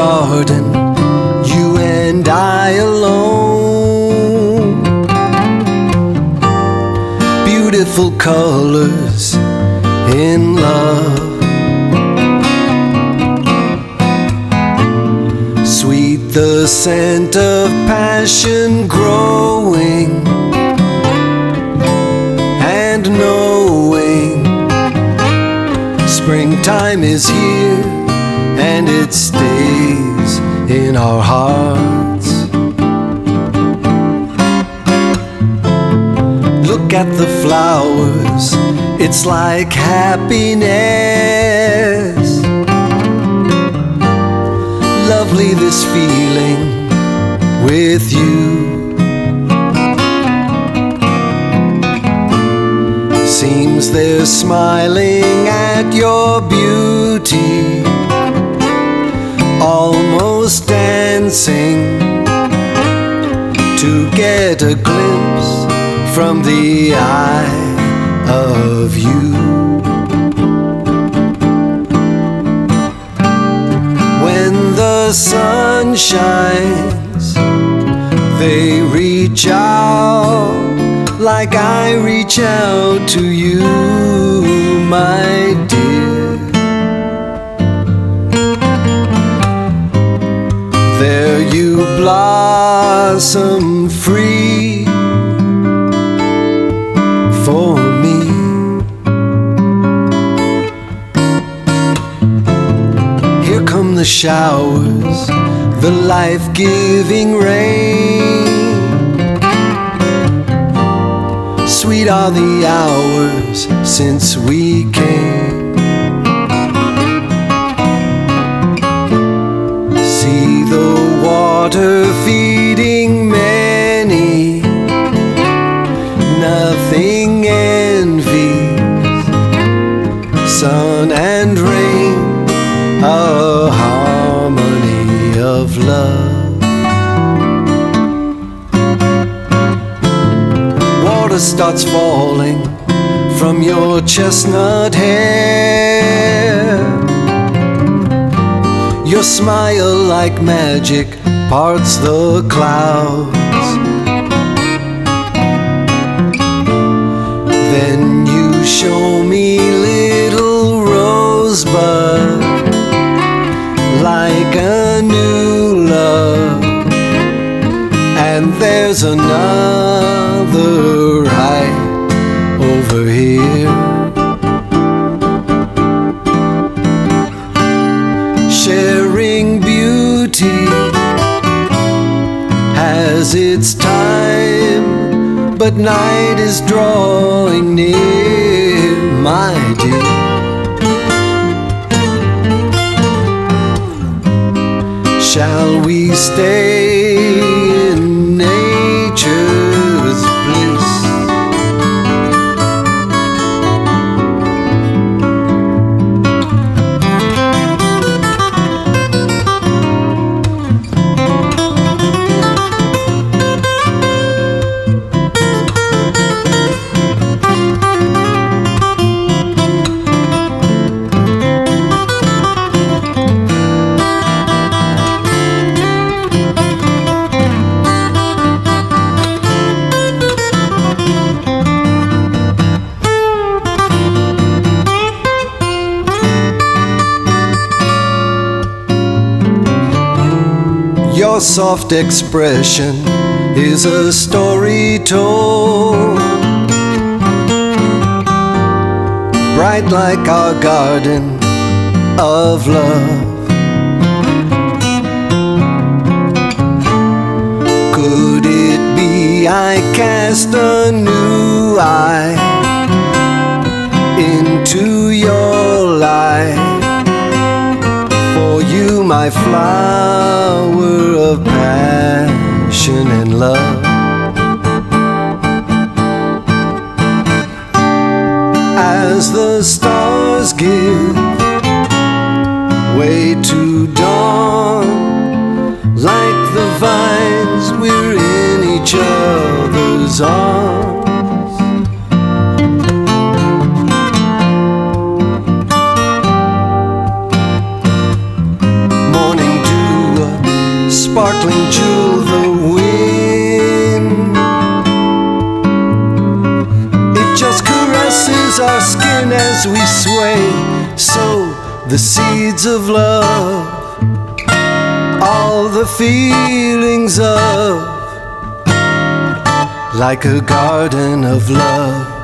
garden, you and I alone. Beautiful colors in love. Sweet the scent of passion growing and knowing springtime is here and it stays in our hearts. Look at the flowers, it's like happiness. Lovely this feeling with you. Seems they're smiling at your beauty, almost dancing to get a glimpse from the eye of you. When the sun shines, they reach out like I reach out to you, my dear. Blossom free for me. Here come the showers, the life giving rain. Sweet are the hours since we came. Water feeding many, nothing envies. Sun and rain, a harmony of love. Water starts falling from your chestnut hair. Your smile like magic parts the clouds. Then you show me little rosebud like a new love. And there's another right but night is drawing near, my dear. Shall we stay Your soft expression is a story told. Bright like our garden of love. Could it be I cast a new eye into your life? for you, my flower of passion and love. As the stars give way to sparkling jewel, the wind. It just caresses our skin as we sway. So the seeds of love, all the feelings of, like a garden of love.